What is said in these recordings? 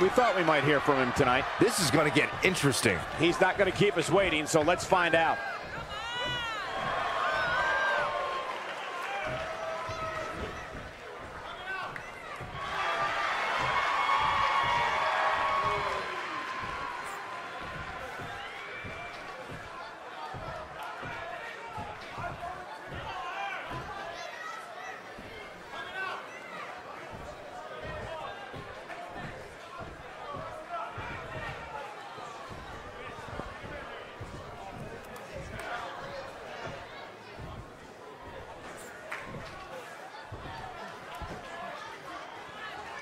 We thought we might hear from him tonight. This is going to get interesting. He's not going to keep us waiting, so let's find out.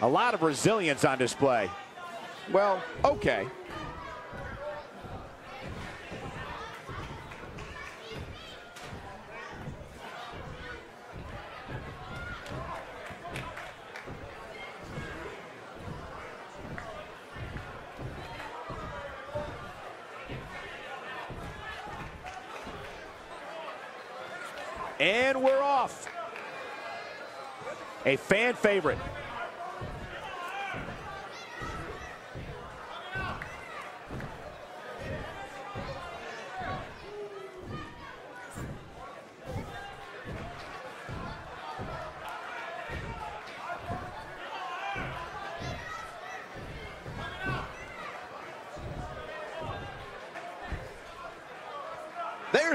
A lot of resilience on display. Well, okay. And we're off. A fan favorite.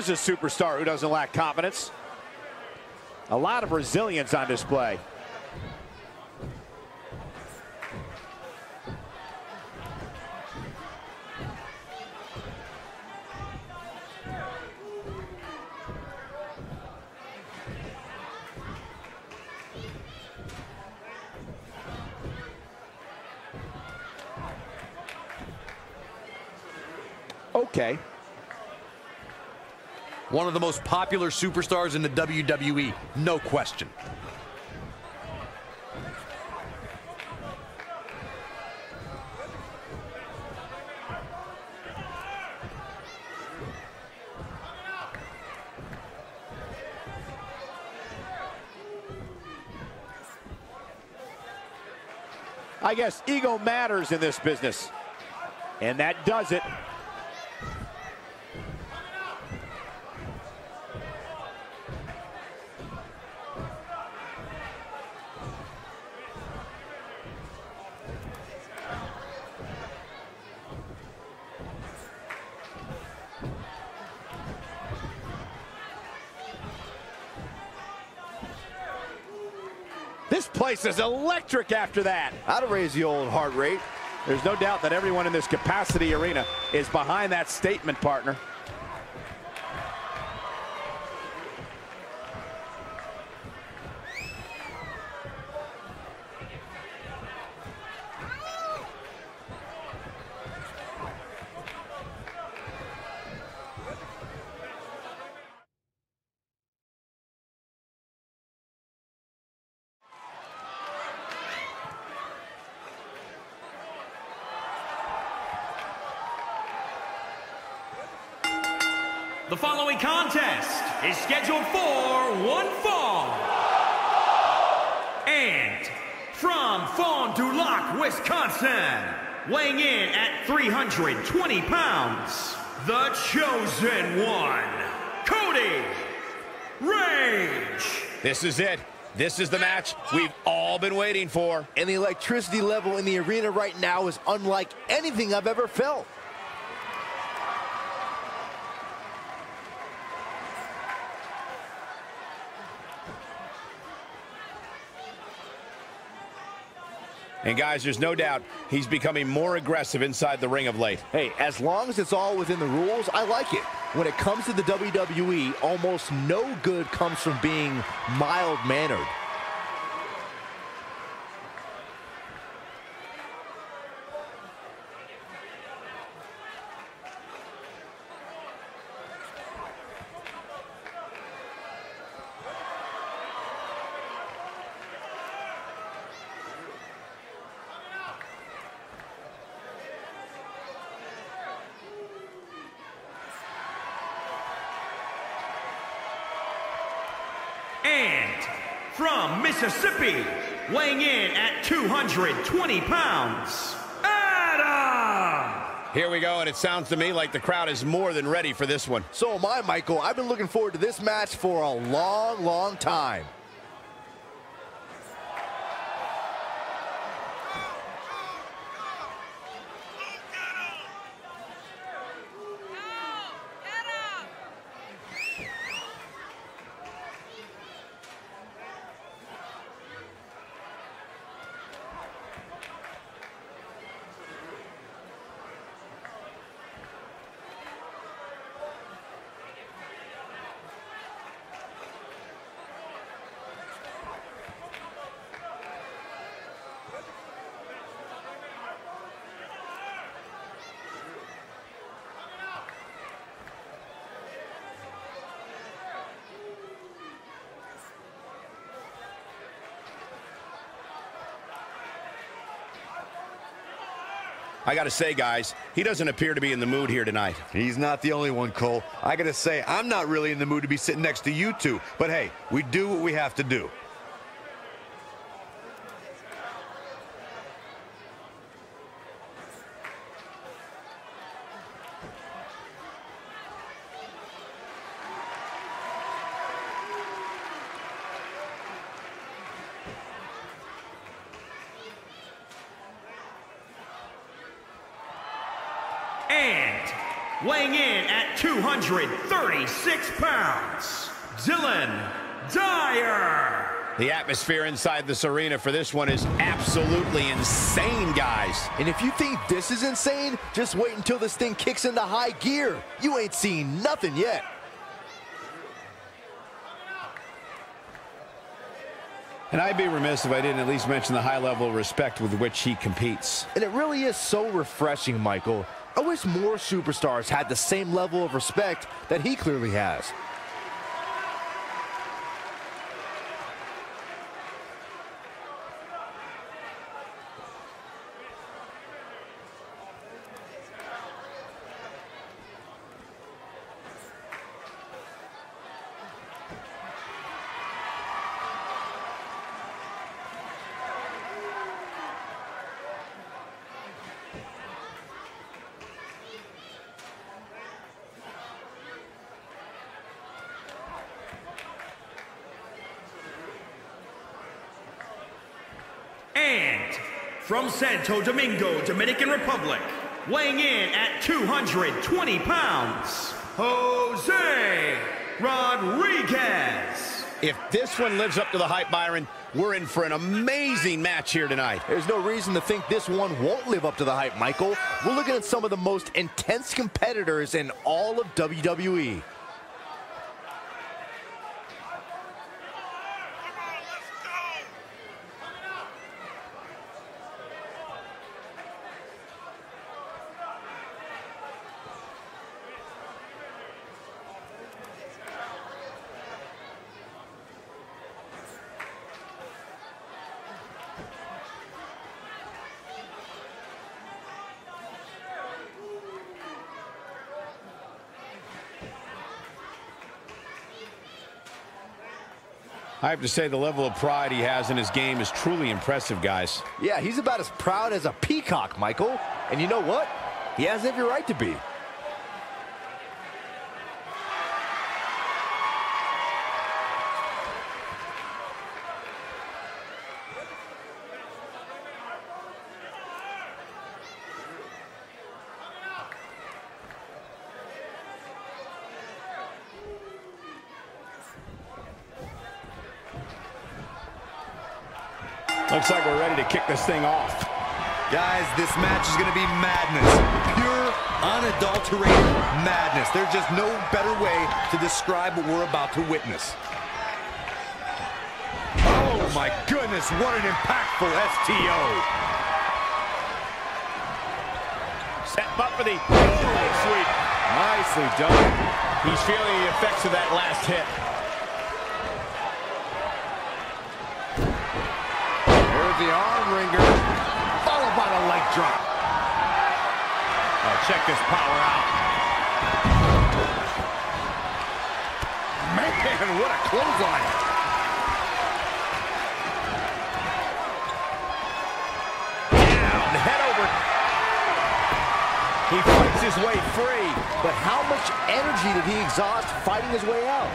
There's a superstar who doesn't lack confidence. A lot of resilience on display. Okay. One of the most popular superstars in the WWE, no question. I guess ego matters in this business. And that does it. Place is electric after that. That'll raise the old heart rate. There's no doubt that everyone in this capacity arena is behind that statement, partner. Scheduled for one fall. And from Fond du Lac, Wisconsin, weighing in at 320 pounds, the chosen one, Cody Rage. This is it. This is the match we've all been waiting for. And the electricity level in the arena right now is unlike anything I've ever felt. And guys, there's no doubt he's becoming more aggressive inside the ring of late. Hey, as long as it's all within the rules, I like it. When it comes to the WWE, almost no good comes from being mild-mannered. Mississippi, weighing in at 220 pounds, Adam! Here we go, and it sounds to me like the crowd is more than ready for this one. So am I, Michael. I've been looking forward to this match for a long, long time. I got to say, guys, he doesn't appear to be in the mood here tonight. He's not the only one, Cole. I got to say, I'm not really in the mood to be sitting next to you two. But hey, we do what we have to do. And weighing in at 236 pounds, Dylan Dyer. The atmosphere inside this arena for this one is absolutely insane, guys. And if you think this is insane, just wait until this thing kicks into high gear. You ain't seen nothing yet. And I'd be remiss if I didn't at least mention the high level of respect with which he competes. And it really is so refreshing, Michael. I wish more superstars had the same level of respect that he clearly has. And from Santo Domingo, Dominican Republic, weighing in at 220 pounds, Jose Rodriguez. If this one lives up to the hype, Byron, we're in for an amazing match here tonight. There's no reason to think this one won't live up to the hype, Michael. We're looking at some of the most intense competitors in all of. WWE. I have to say the level of pride he has in his game is truly impressive, guys. Yeah, he's about as proud as a peacock, Michael. And you know what? He has every right to be. Looks like we're ready to kick this thing off. Guys, this match is going to be madness. Pure, unadulterated madness. There's just no better way to describe what we're about to witness. Oh, my goodness, what an impactful STO. Set up for the oh, sweep. Nicely done. He's feeling the effects of that last hit. There's wringer, followed by the leg drop. Oh, check this power out. Man, what a clothesline. Down, head over. He fights his way free. But how much energy did he exhaust fighting his way out?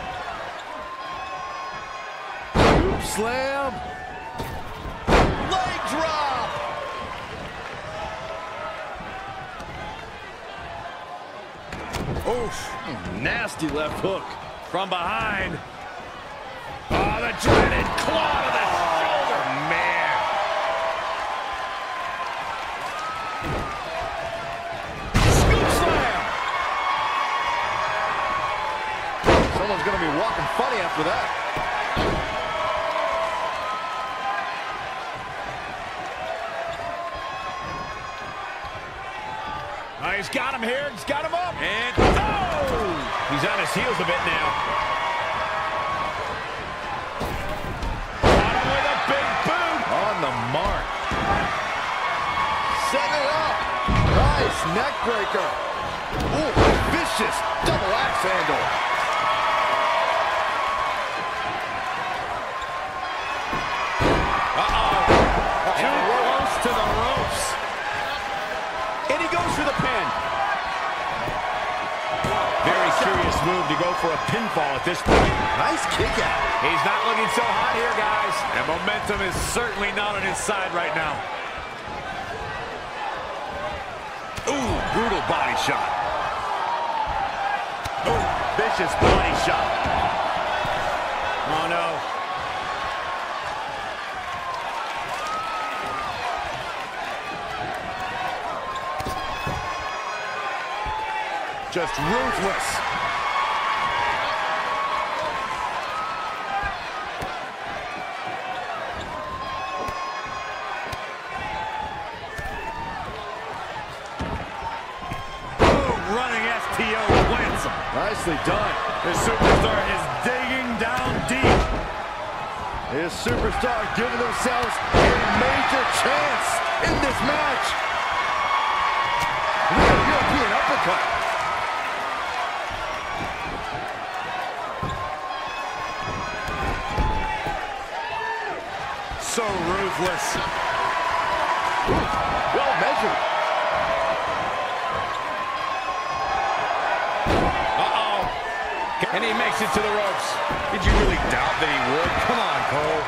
Slam. Leg drop. Oof. Nasty left hook from behind. Oh, the dreaded claw to the shoulder. Oh, man. Scoop slam. Someone's going to be walking funny after that. Oh, he's got him here. He's got him heels a bit now. Got with a big boot. On the mark. Set it up. Nice neck breaker. Ooh, vicious double axe handle. Move to go for a pinfall at this point. Nice kick out. He's not looking so hot here, guys. And momentum is certainly not on his side right now. Ooh, brutal body shot. Ooh, vicious body shot. Oh, no. Just ruthless. Nicely done. The superstar is digging down deep. His superstar giving themselves a major chance in this match. Real European uppercut. So ruthless. Well measured. Uh-oh. Makes it to the ropes. Did you really doubt that he would? Come on, Cole.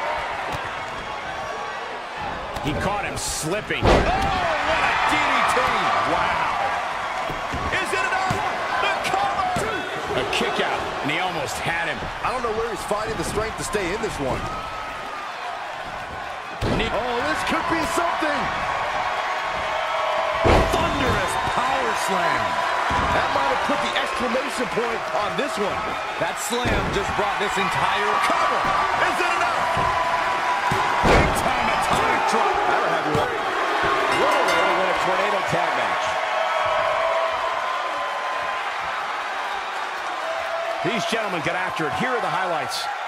He caught him slipping. Oh, what a DDT. Wow. Is it enough? The cover! A kick out, and he almost had him. I don't know where he's finding the strength to stay in this one. Oh, this could be something. Thunderous power slam. That might have put the exclamation point on this one. That slam just brought this entire Cover. Is it enough? Big time atomic drop. That'll have you up. What a way to win a tornado tag match. These gentlemen get after it. Here are the highlights.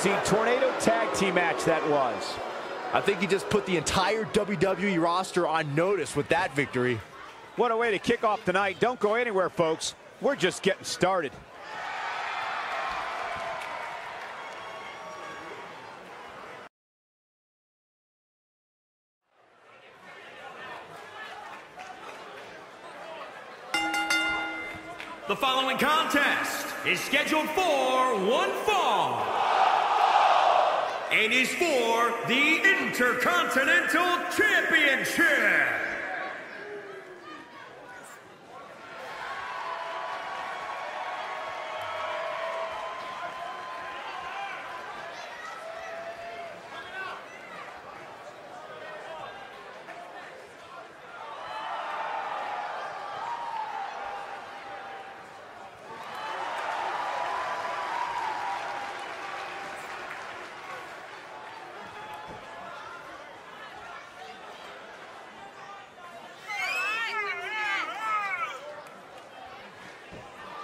What an amazing tornado tag team match that was. I think he just put the entire WWE roster on notice with that victory. What a way to kick off tonight. Don't go anywhere, folks. We're just getting started. The following contest is scheduled for one fall and is for the Intercontinental Championship.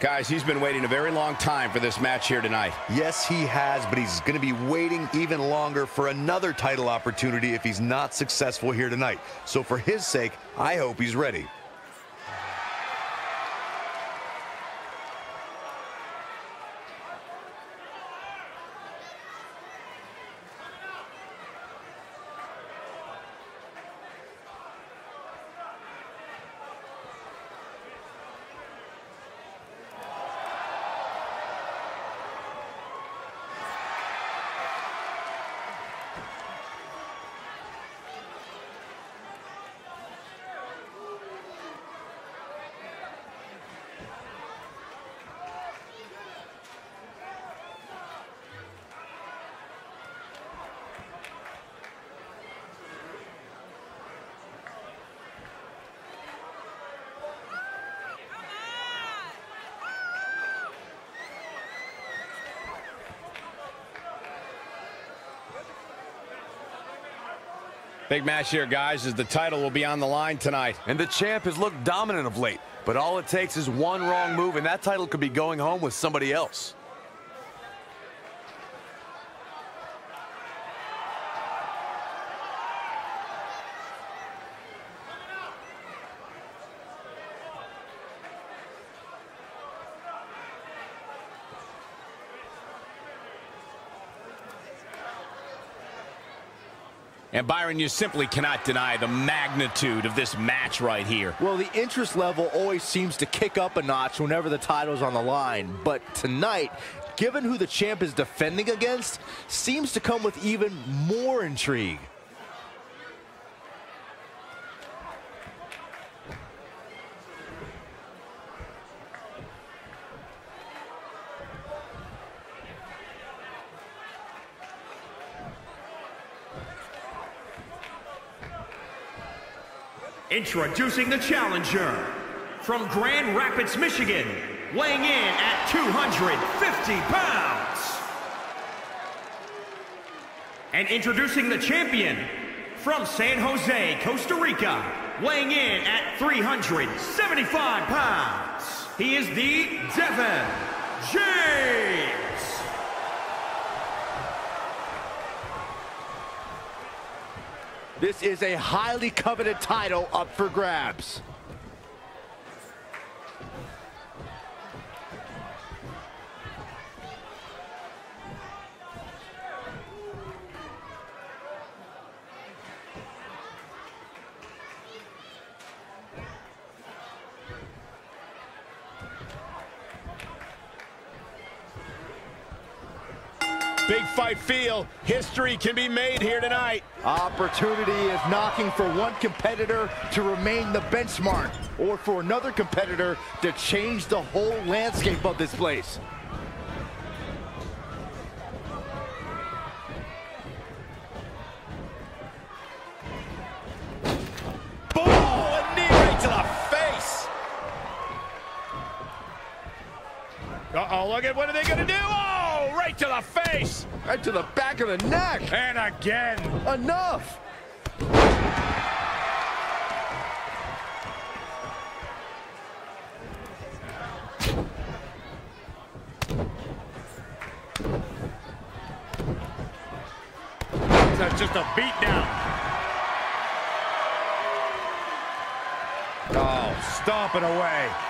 Guys, he's been waiting a very long time for this match here tonight. Yes, he has, but he's going to be waiting even longer for another title opportunity if he's not successful here tonight. So for his sake, I hope he's ready. Big match here, guys, as the title will be on the line tonight. And the champ has looked dominant of late, but all it takes is one wrong move, and that title could be going home with somebody else. And Byron, you simply cannot deny the magnitude of this match right here. Well, the interest level always seems to kick up a notch whenever the title's on the line. But tonight, given who the champ is defending against, seems to come with even more intrigue. Introducing the challenger from Grand Rapids, Michigan, weighing in at 250 pounds. And introducing the champion from San Jose, Costa Rica, weighing in at 375 pounds. He is the Devon James. This is a highly coveted title up for grabs. Big fight feel. History can be made here tonight. Opportunity is knocking for one competitor to remain the benchmark or for another competitor to change the whole landscape of this place. Knee right to the face. Uh-oh, look at what are they going to do? Oh, right to the face. Right to the back of the neck. And again. Enough. That's just a beat down. Oh, stomping away.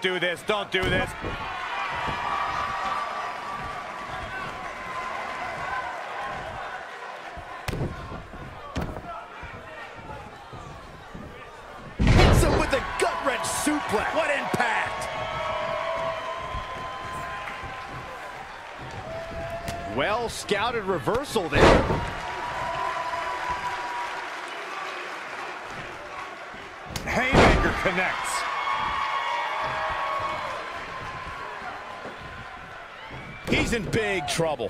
Don't do this. Don't do this. Hits him with a gut-wrench suplex. What impact! Well-scouted reversal there. Haymaker connects. He's in big trouble.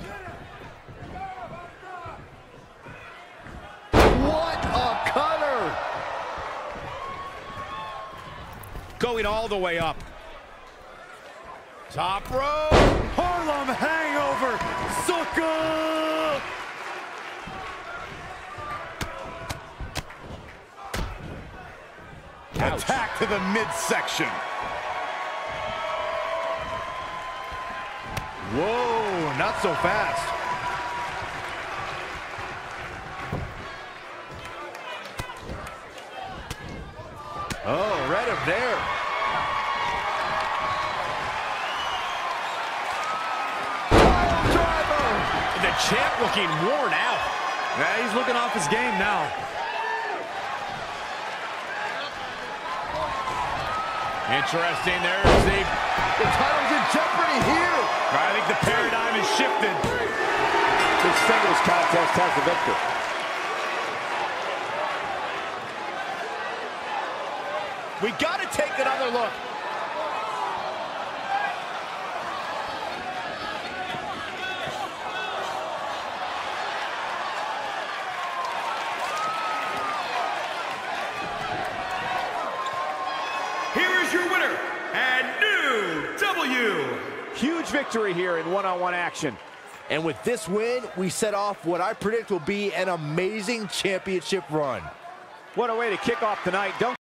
What a cutter! Going all the way up. Top row. Harlem hangover. Sucker! Attack to the midsection. Whoa, not so fast. Oh, read him there. Driver! The champ looking worn out. Yeah, he's looking off his game now. Interesting. There's the. The title's in jeopardy here! I think the paradigm has shifted. This singles contest has the victor. We gotta take another look. Here is your winner and new W. Huge victory here in one-on-one action. And with this win, we set off what I predict will be an amazing championship run. What a way to kick off tonight. Don't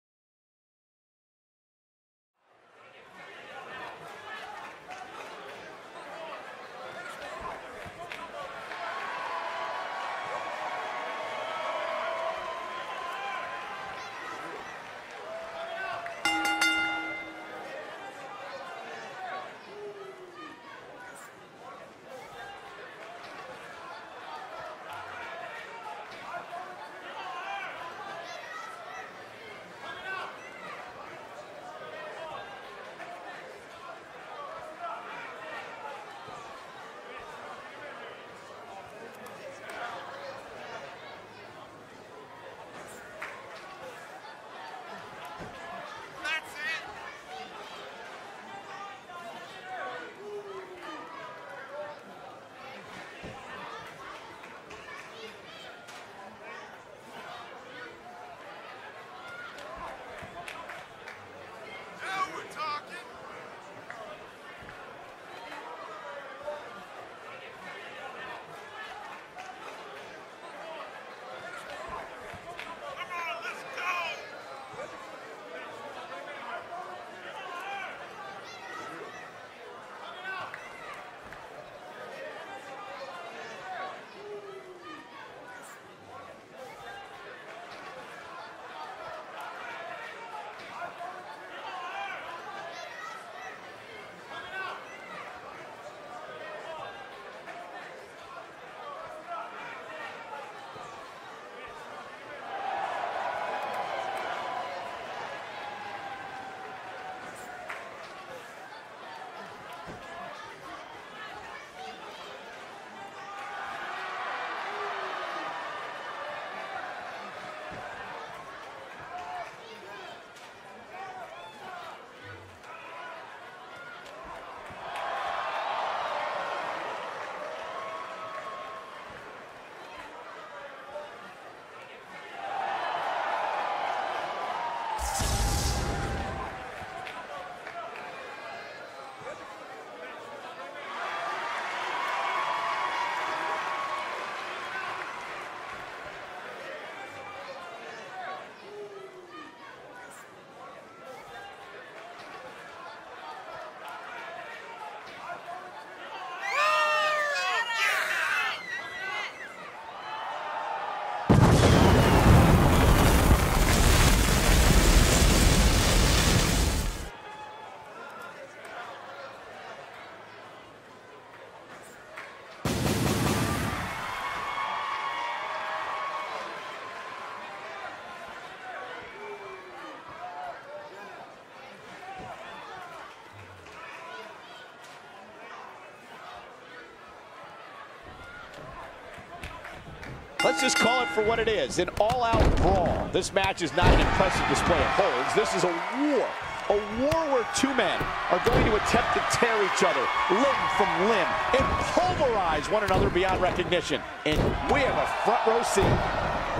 just call it for what it is, an all-out brawl. This match is not an impressive display of holds. This is a war. A war where two men are going to attempt to tear each other limb from limb and pulverize one another beyond recognition. And we have a front row seat.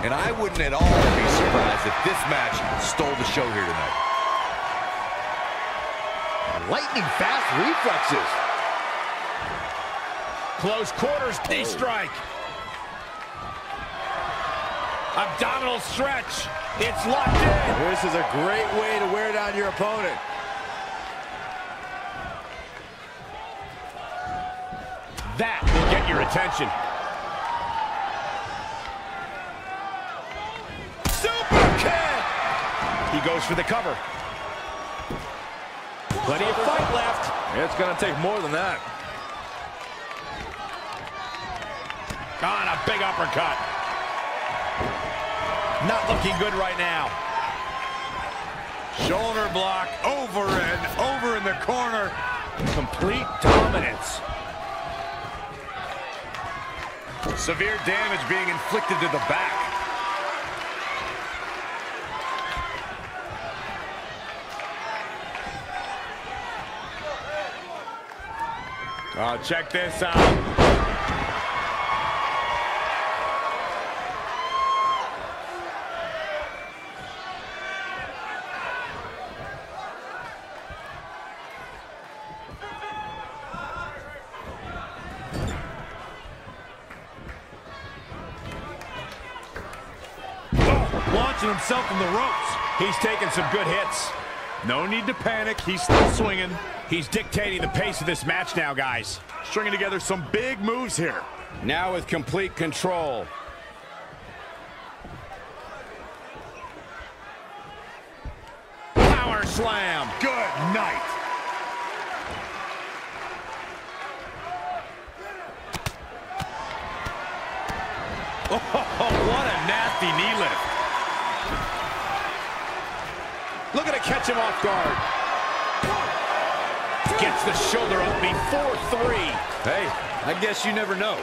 And I wouldn't at all be surprised if this match stole the show here tonight. Lightning fast reflexes. Close quarters, knee oh. strike. Abdominal stretch. It's locked in. This is a great way to wear down your opponent. That will get your attention. Super kick. He goes for the cover. Plenty of fight left. It's going to take more than that. On a big uppercut. Not looking good right now. Shoulder block over and over in the corner. Complete dominance. Severe damage being inflicted to the back. Oh, check this out. Himself from the ropes. He's taking some good hits. No need to panic. He's still swinging. He's dictating the pace of this match now, guys. Stringing together some big moves here. Now with complete control. Power slam. Good night. Oh, what a nasty knee lift. Looking to catch him off guard. Gets the shoulder up before three. Hey, I guess you never know.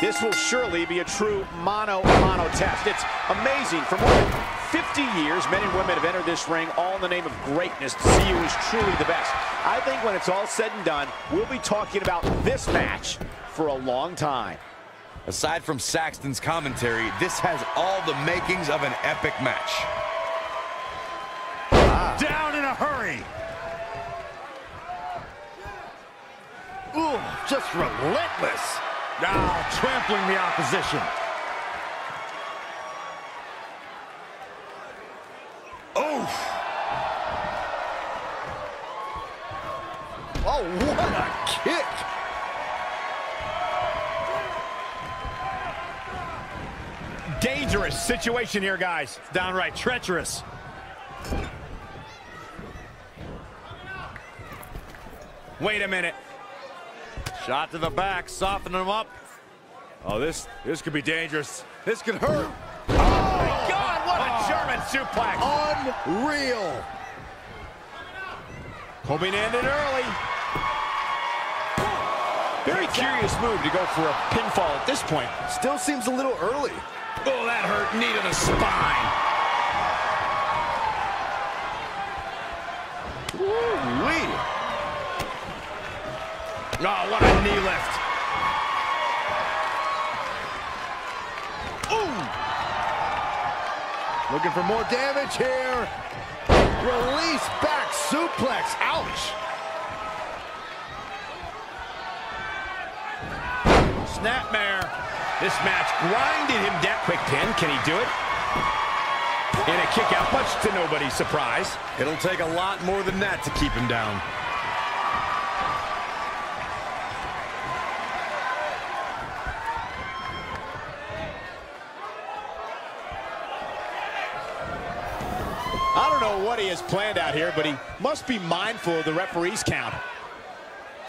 This will surely be a true mono-mono test. It's amazing. For more than 50 years, men and women have entered this ring all in the name of greatness to see who is truly the best. I think when it's all said and done, we'll be talking about this match for a long time. Aside from Saxton's commentary, this has all the makings of an epic match. Ah. Down in a hurry. Ooh, just relentless. Now trampling the opposition. Oof. Oh, what a kick. Dangerous situation here, guys. Downright treacherous. Wait a minute. Shot to the back, softening him up. Oh, this this could be dangerous. This could hurt. Oh, my oh! God, what a oh! German suplex. Unreal. To end it early. Very curious move to go for a pinfall at this point. Still seems a little early. Oh, that hurt. Knee to the spine. Oh, what a knee lift. Ooh! Looking for more damage here. Release back suplex. Ouch. Snapmare. This match grinded him down. Quick pin. Can he do it? And a kick out, much to nobody's surprise. It'll take a lot more than that to keep him down. Know what he has planned out here, but he must be mindful of the referee's count.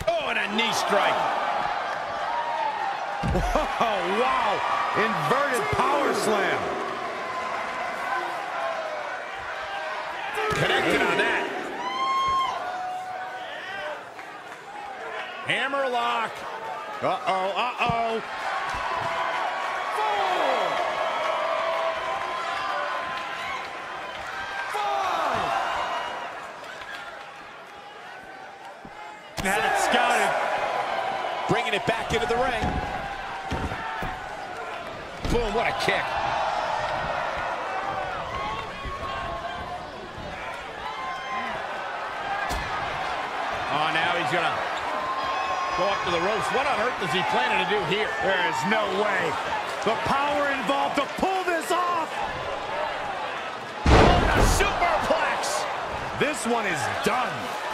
Oh, and a knee strike. Oh, wow. Inverted power slam. Connected on that. Hammer lock. Uh-oh, uh-oh. Had it scouted. Bringing it back into the ring. Boom, what a kick. Oh, now he's going to go up to the ropes. What on earth is he planning to do here? There is no way. The power involved to pull this off. A superplex. This one is done.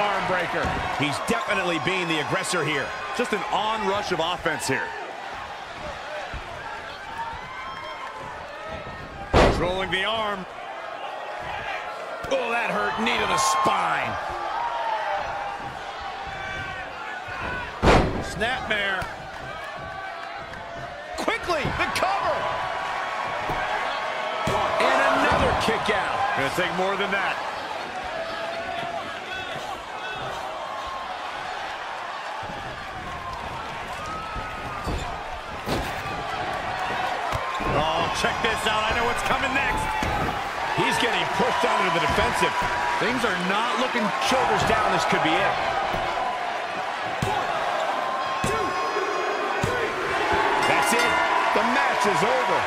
Arm breaker. He's definitely being the aggressor here. Just an onrush of offense here. Controlling the arm. Oh, that hurt. Knee to the spine. Snapmare. Quickly, the cover. And another kick out. Gonna take more than that. Oh, check this out. I know what's coming next. He's getting pushed out into the defensive. Things are not looking shoulders down. This could be it. That's it. The match is over.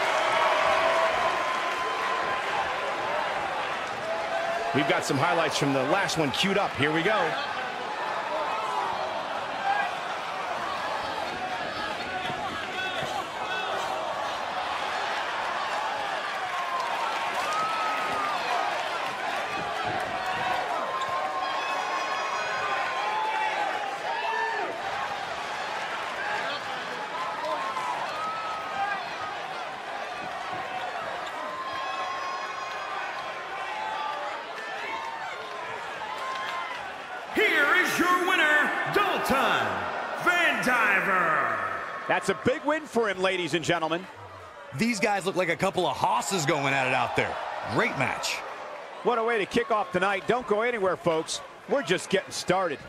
We've got some highlights from the last one queued up. Here we go. Here is your winner, Dalton Van Diver. That's a big win for him, ladies and gentlemen. These guys look like a couple of hosses going at it out there. Great match. What a way to kick off tonight. Don't go anywhere, folks. We're just getting started.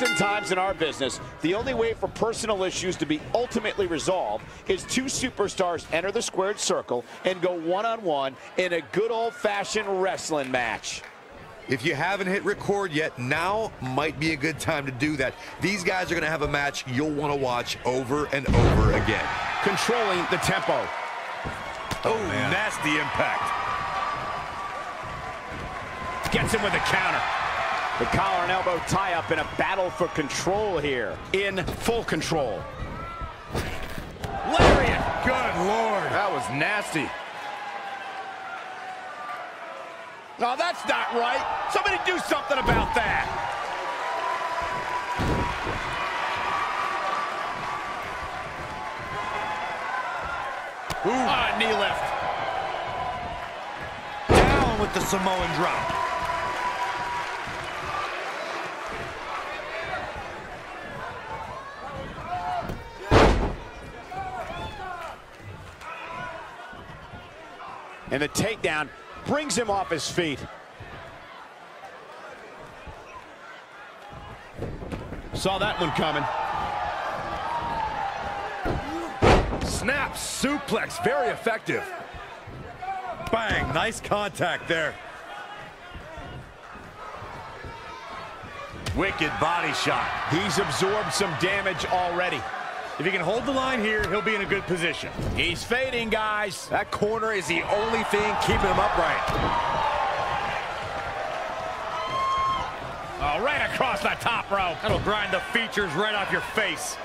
Oftentimes in our business, the only way for personal issues to be ultimately resolved is two superstars enter the squared circle and go one-on-one in a good old-fashioned wrestling match. If you haven't hit record yet, now might be a good time to do that. These guys are going to have a match you'll want to watch over and over again. Controlling the tempo. Oh, nasty impact. Gets him with a counter. The collar and elbow tie-up in a battle for control here. In full control. Lariat. Good lord. That was nasty. No, that's not right. Somebody do something about that. Ooh. Ah, knee lift. Down with the Samoan drop. And the takedown brings him off his feet. Saw that one coming. Snap suplex, very effective. Bang, nice contact there. Wicked body shot. He's absorbed some damage already. If he can hold the line here, he'll be in a good position. He's fading, guys. That corner is the only thing keeping him upright. Oh, right across the top rope. That'll grind the features right off your face.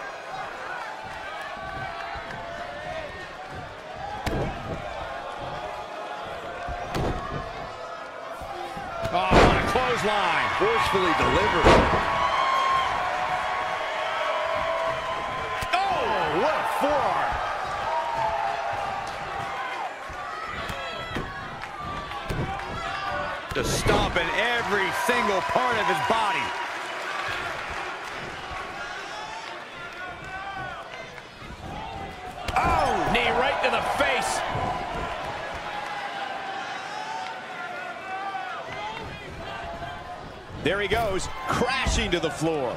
Oh, what a clothesline. Forcefully delivered. Oh, what a forearm. Just stomping every single part of his body. Oh, knee right to the face. There he goes, crashing to the floor.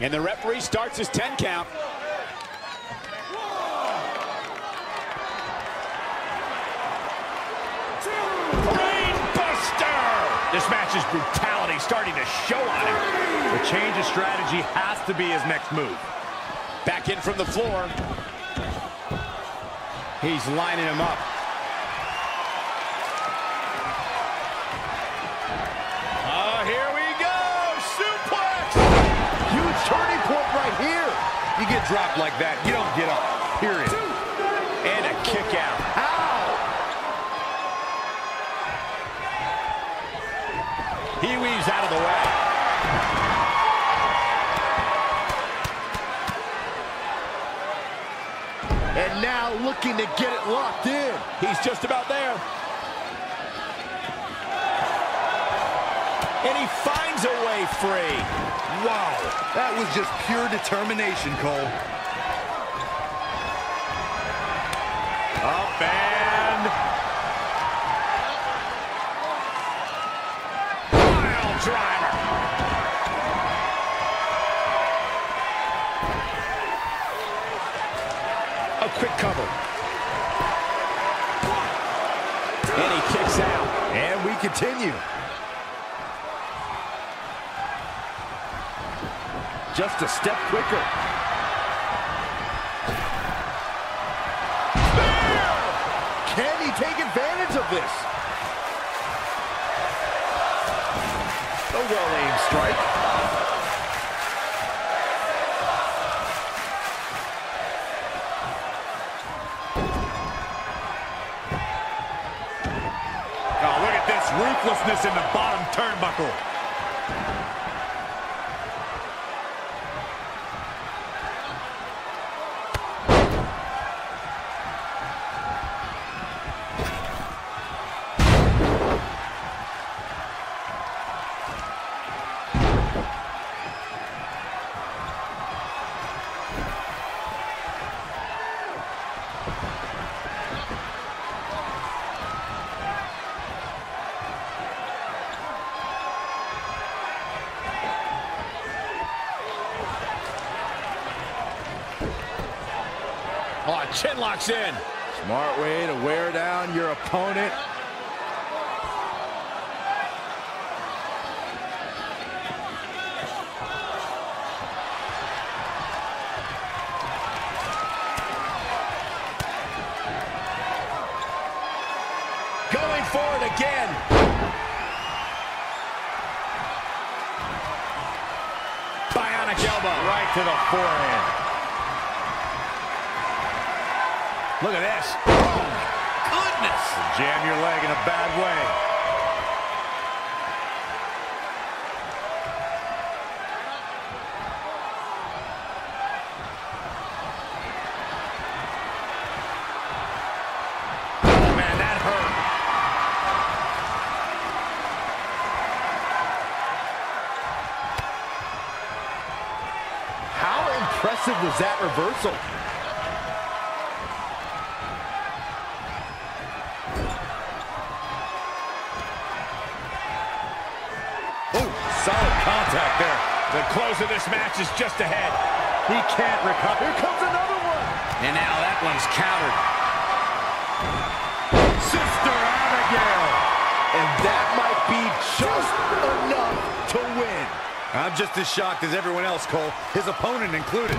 And the referee starts his 10 count. This brutality starting to show on him. The change of strategy has to be his next move. Back in from the floor. He's lining him up. Oh, here we go! Suplex! Huge turning point right here. You get dropped like that, you don't get up, period. And a kick out. He weaves out of the way. And now looking to get it locked in. He's just about there. And he finds a way free. Wow, that was just pure determination, Cole. Up and... Pile driver. A quick cover. And he kicks out. And we continue. Just a step quicker. Can he take advantage of this? A well-aimed strike. Oh, look at this ruthlessness in the bottom turnbuckle. Smart way to wear down your opponent. Going for it again. Bionic elbow. Right to the forehand. Look at this. Oh, goodness. Jam your leg in a bad way. Oh, man, that hurt. How impressive was that reversal? Match is just ahead. He can't recover. Here comes another one. And now that one's countered. Sister Abigail. And that might be just enough to win. I'm just as shocked as everyone else, Cole, his opponent included.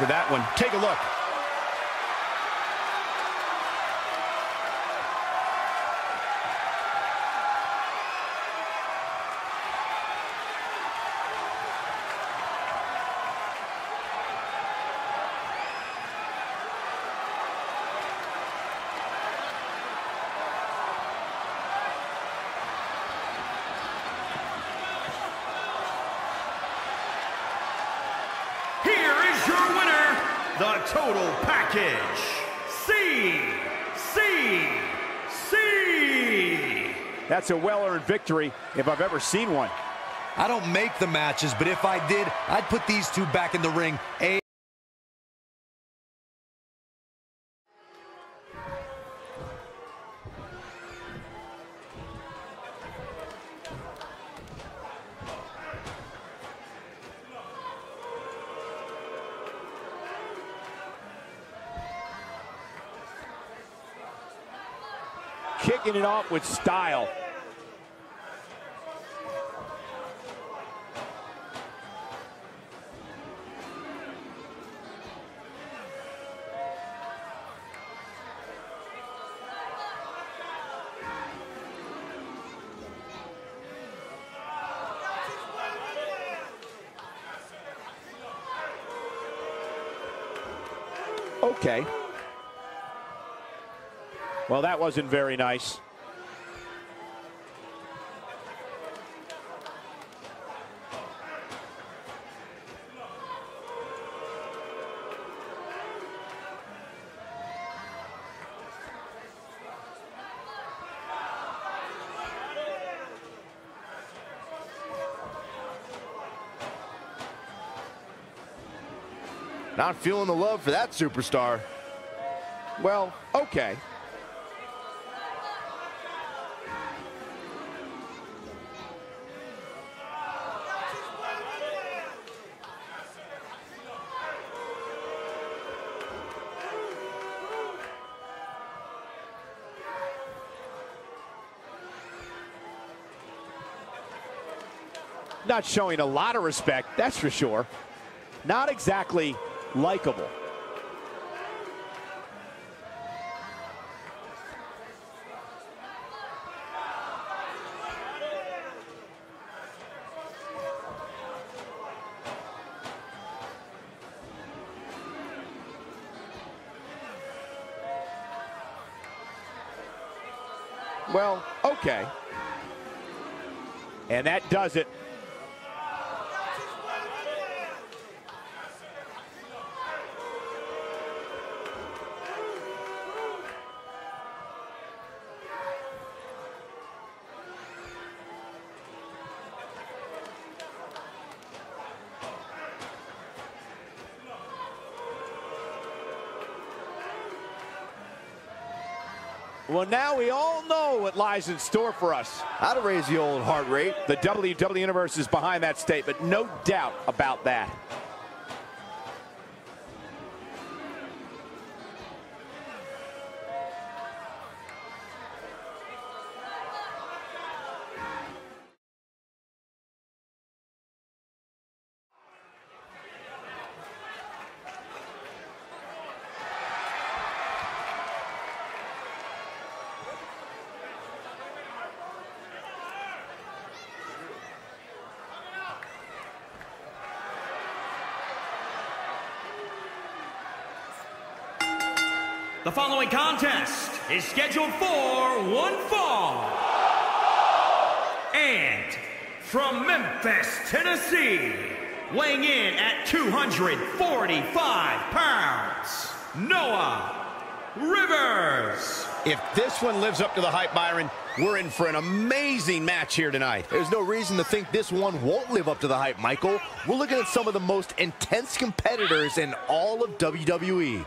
With that one. Take a look. Here is your winner, the total package. C. C. C. That's a well-earned victory if I've ever seen one. I don't make the matches, but if I did, I'd put these two back in the ring. A Kicking it off with style. Well, that wasn't very nice. Not feeling the love for that superstar. Well, okay. Not showing a lot of respect, that's for sure. Not exactly likable. Well, okay. And that does it. Well, now we all know what lies in store for us. How to raise the old heart rate. The WWE Universe is behind that statement, no doubt about that. Following contest is scheduled for one fall. And from Memphis, Tennessee, weighing in at 245 pounds, Noah Rivers. If this one lives up to the hype, Byron, we're in for an amazing match here tonight. There's no reason to think this one won't live up to the hype, Michael. We're looking at some of the most intense competitors in all of WWE.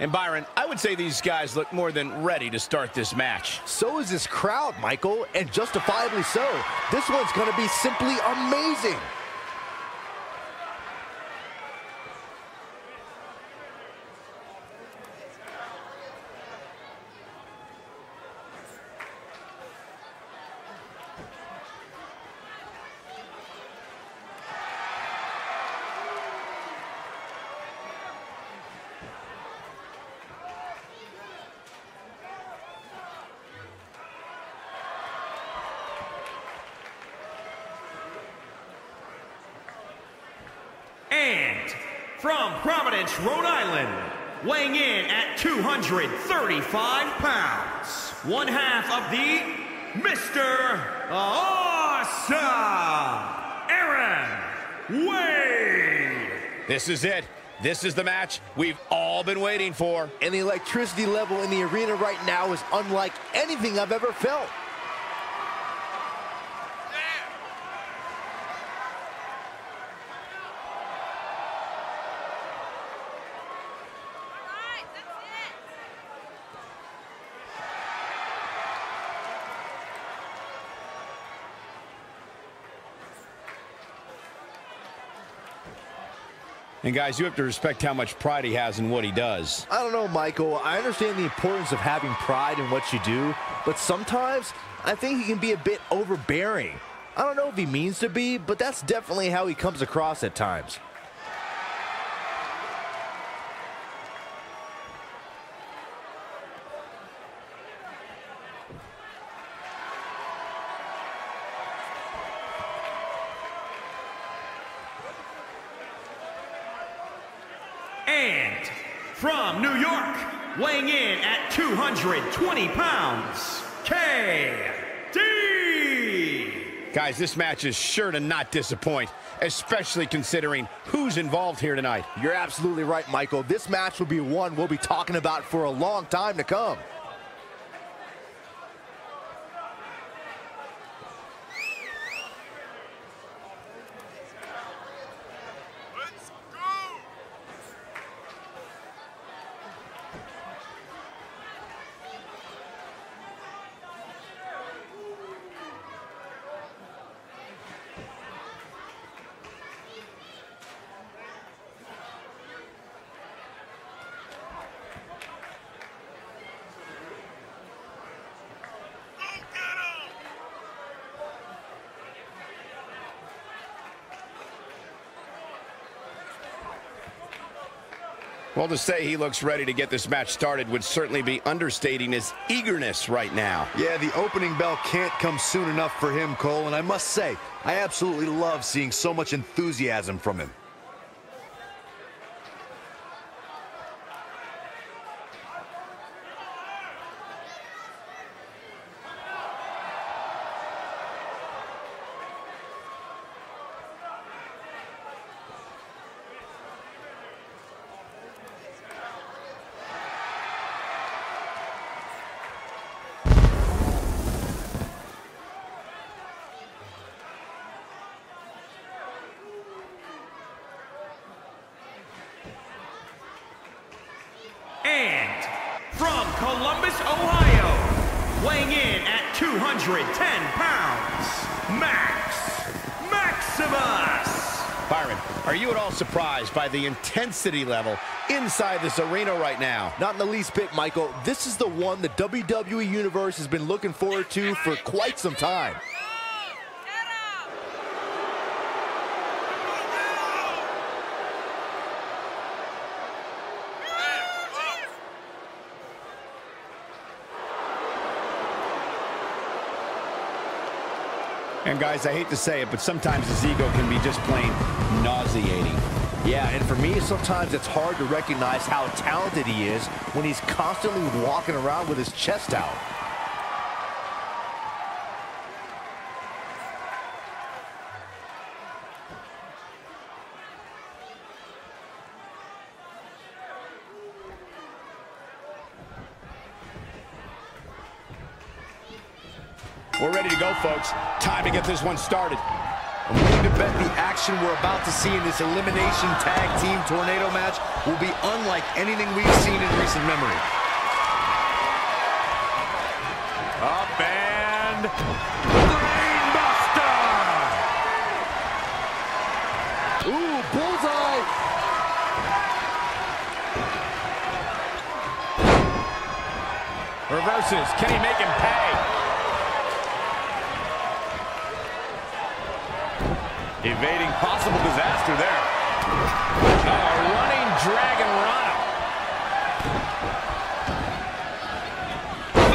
And Byron, I would say these guys look more than ready to start this match. So is this crowd, Michael, and justifiably so. This one's going to be simply amazing. And from Providence, Rhode Island, weighing in at 235 pounds, one half of the Mr. Awesome, Aaron Wade. This is it. This is the match we've all been waiting for. And the electricity level in the arena right now is unlike anything I've ever felt. And guys, you have to respect how much pride he has in what he does. I don't know, Michael. I understand the importance of having pride in what you do, but sometimes I think he can be a bit overbearing. I don't know if he means to be, but that's definitely how he comes across at times. And from New York, weighing in at 220 pounds, KD. Guys, this match is sure to not disappoint, especially considering who's involved here tonight. You're absolutely right, Michael. This match will be one we'll be talking about for a long time to come. Well, to say he looks ready to get this match started would certainly be understating his eagerness right now. Yeah, the opening bell can't come soon enough for him, Cole, and I must say, I absolutely love seeing so much enthusiasm from him. And from Columbus, Ohio, weighing in at 210 pounds, Max Maximus. Byron, are you at all surprised by the intensity level inside this arena right now. Not in the least bit, Michael. This is the one the WWE Universe has been looking forward to for quite some time. And guys, I hate to say it, but sometimes his ego can be just plain nauseating. Yeah, and for me, sometimes it's hard to recognize how talented he is when he's constantly walking around with his chest out. We're ready to go, folks. Time to get this one started. I'm willing to bet the action we're about to see in this Elimination Tag Team Tornado match will be unlike anything we've seen in recent memory. Up and brainbuster. Ooh, bullseye! Reverses. Can he make him pay? Evading possible disaster there. A running Dragon Rana.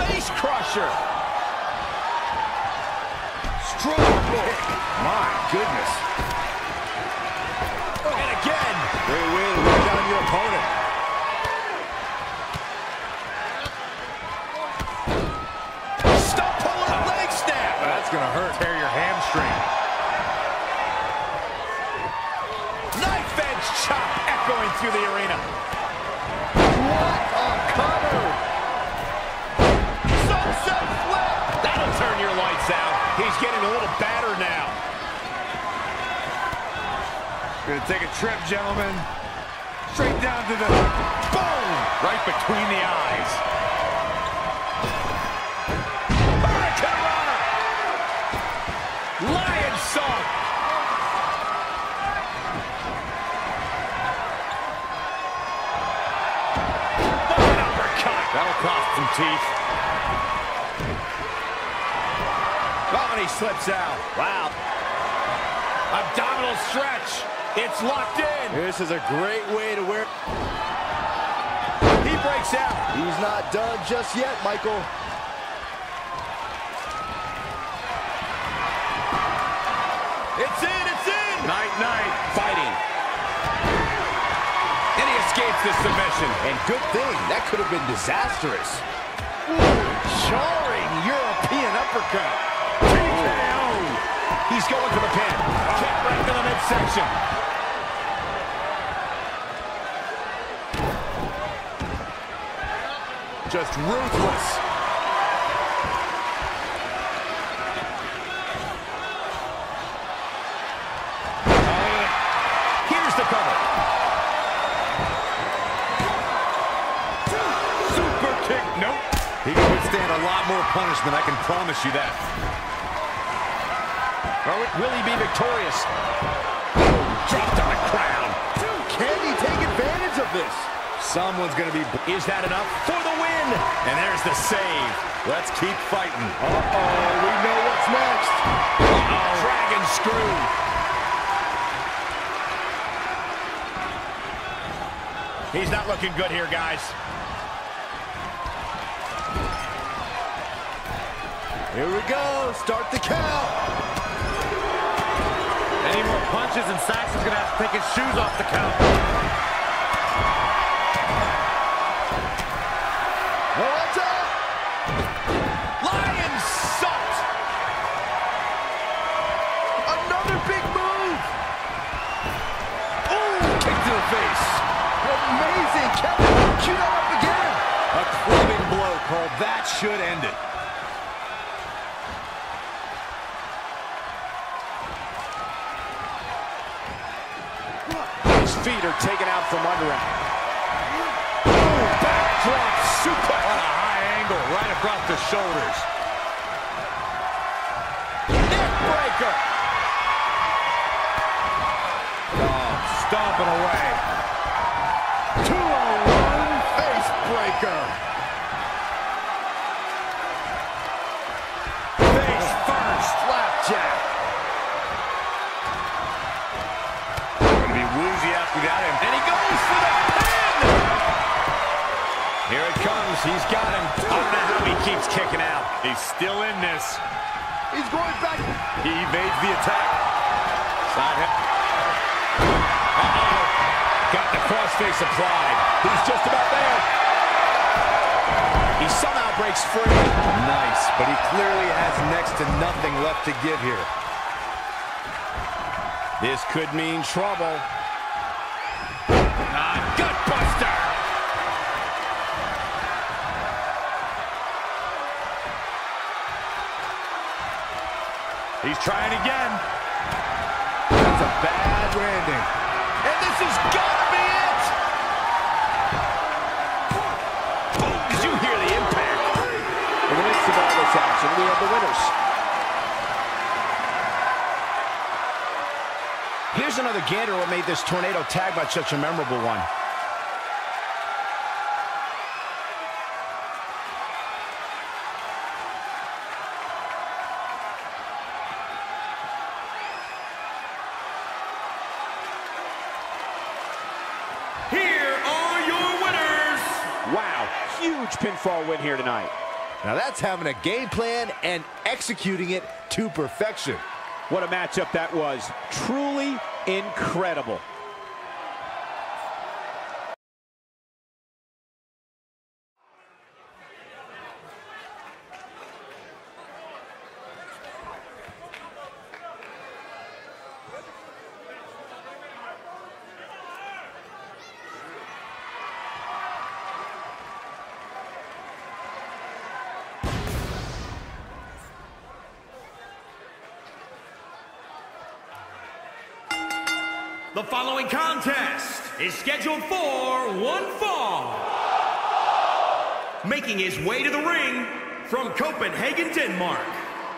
Face crusher. Strong kick. My goodness. And again. Great way to wear down your opponent. Stop pulling a leg snap. That's gonna hurt. Tear your hamstring. Knife edge chop echoing through the arena. What a cover! Sunset flip. That'll turn your lights out. He's getting a little battered now. Gonna take a trip, gentlemen. Straight down to the boom, right between the eyes. Hurricane Lion Song. Some teeth. Oh, and he slips out. Wow. Abdominal stretch. It's locked in. This is a great way to wear... He breaks out. He's not done just yet, Michael. It's it's in. Night, night. Fighting. And he escapes the submission. And good thing, that could have been disastrous. Jarring European uppercut. He's going for the pin. Kick right to the midsection. Just ruthless. Punishment, I can promise you that. Or will he be victorious? Dropped on the crown. Can he take advantage of this? Someone's going to be... Is that enough for the win? And there's the save. Let's keep fighting. Uh-oh, we know what's next. Uh-oh. Dragon screw. He's not looking good here, guys. Here we go. Start the count. Any more punches and Saxton's gonna have to take his shoes off the count. Taken out from under him. Backdrop suplex. On a high angle, right across the shoulders. He's got him. I don't know how he keeps kicking out. He's still in this. He's going back. He evades the attack. Side hip. Uh-oh. Got the crossface applied. He's just about there. He somehow breaks free. Nice, but he clearly has next to nothing left to give here. This could mean trouble. He's trying again. That's a bad landing. And this has got to be it. Did you hear the impact? In the midst of all this action, we have the winners. Here's another gander what made this tornado tag match such a memorable one. Win here tonight. Now that's having a game plan and executing it to perfection. What a matchup that was. Truly incredible. Following contest is scheduled for one fall. Making his way to the ring from Copenhagen, Denmark.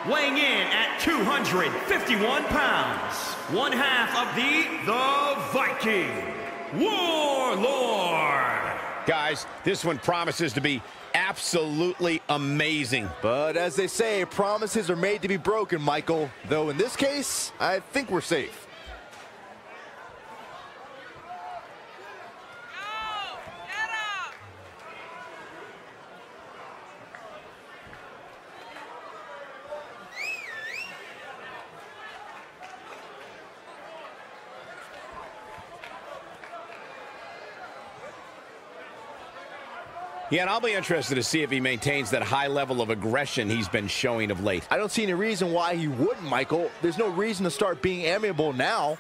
Weighing in at 251 pounds. One half of the The Viking. Warlord. Guys, this one promises to be absolutely amazing. But as they say, promises are made to be broken, Michael. Though in this case, I think we're safe. Yeah, and I'll be interested to see if he maintains that high level of aggression he's been showing of late. I don't see any reason why he wouldn't, Michael. There's no reason to start being amiable now.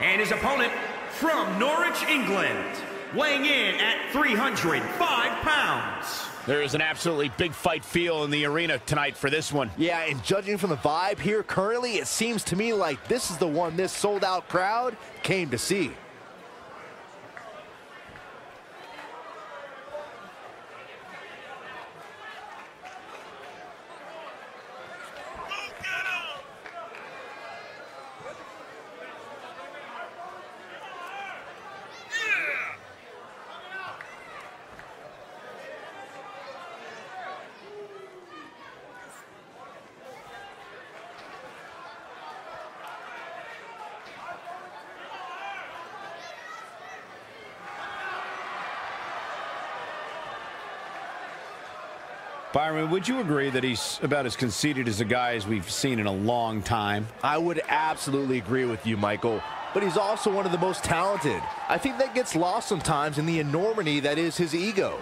And his opponent from Norwich, England. Weighing in at 305 pounds. There is an absolutely big fight feel in the arena tonight for this one. Yeah, and judging from the vibe here currently, it seems to me like this is the one this sold-out crowd came to see. Byron, would you agree that he's about as conceited as a guy as we've seen in a long time? I would absolutely agree with you, Michael. But he's also one of the most talented. I think that gets lost sometimes in the enormity that is his ego.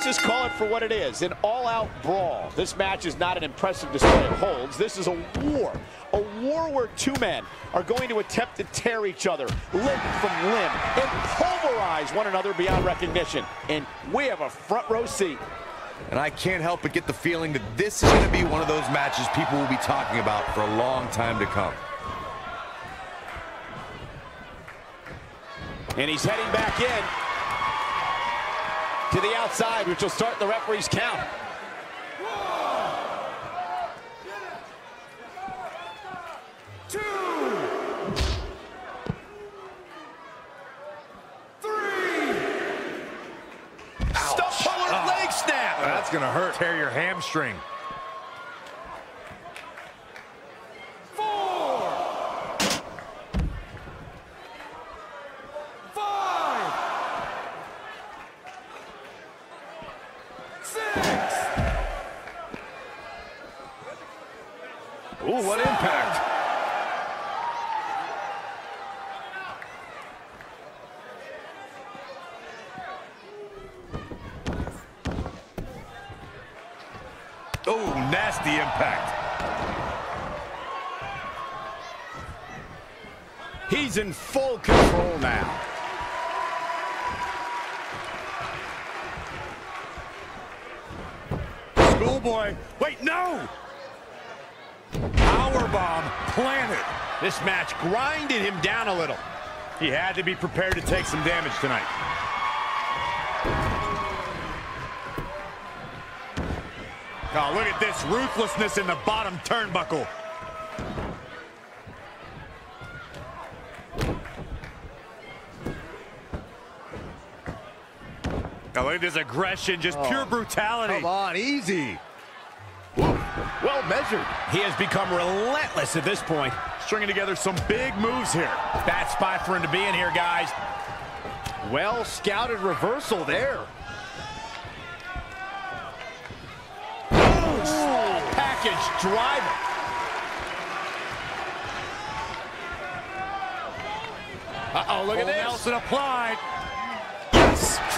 Let's just call it for what it is, an all-out brawl. This match is not an impressive display of holds. This is a war. A war where two men are going to attempt to tear each other limb from limb and pulverize one another beyond recognition. And we have a front row seat. And I can't help but get the feeling that this is going to be one of those matches people will be talking about for a long time to come. And he's heading back in to the outside, which will start the referee's count. Stump puller leg snap. That's going to hurt. Tear your hamstring. Ooh, what impact. Oh, nasty impact. He's in full control now. Schoolboy. Wait, no! Powerbomb planted. This match grinded him down a little. He had to be prepared to take some damage tonight. Oh, look at this ruthlessness in the bottom turnbuckle. Look at this aggression, just oh, pure brutality. Come on, easy. Well measured. He has become relentless at this point. Stringing together some big moves here. Bad spot for him to be in here, guys. Well scouted reversal there. Small package driver. Uh-oh, look at this. Nelson applied.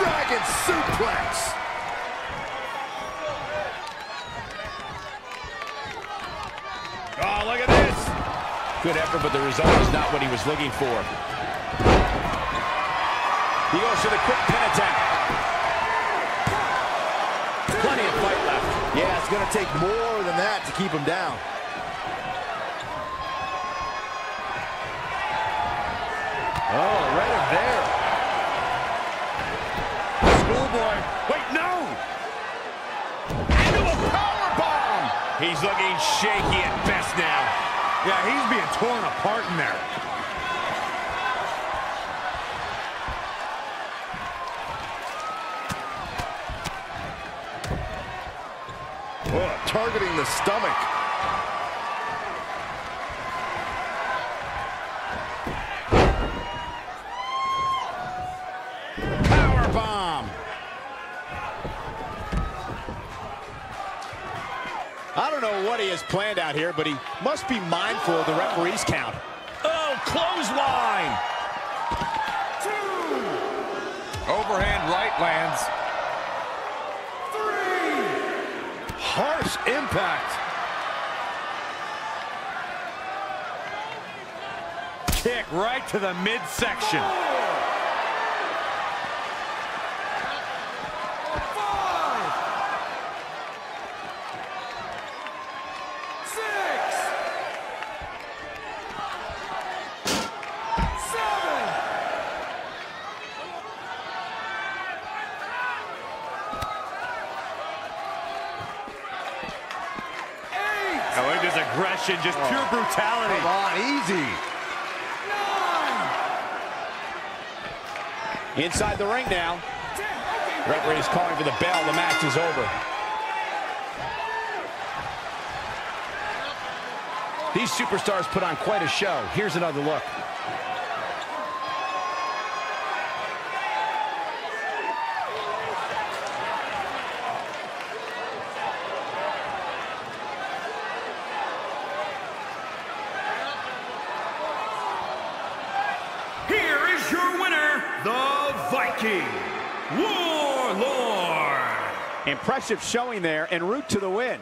Yes, dragon suplex. Oh, look at this. Good effort, but the result is not what he was looking for. He goes for the quick pin attempt. Plenty of fight left. Yeah, it's going to take more than that to keep him down. Oh, right in there. Schoolboy. Wait, no! Into a power bomb. He's looking shaky at best now. Yeah, he's being torn apart in there. Oh, targeting the stomach. What he has planned out here, but he must be mindful of the referee's count. Oh, clothesline. Overhand right lands. Three! Harsh impact. Kick right to the midsection. Aggression, just oh. pure brutality. Come on, easy. Inside the ring now. Referee's calling for the bell. The match is over. These superstars put on quite a show. Here's another look. Here is your winner, the Viking Warlord. Impressive showing there en route to the win.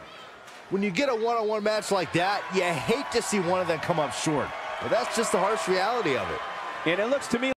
When you get a one-on-one match like that, you hate to see one of them come up short. But that's just the harsh reality of it. And it looks to me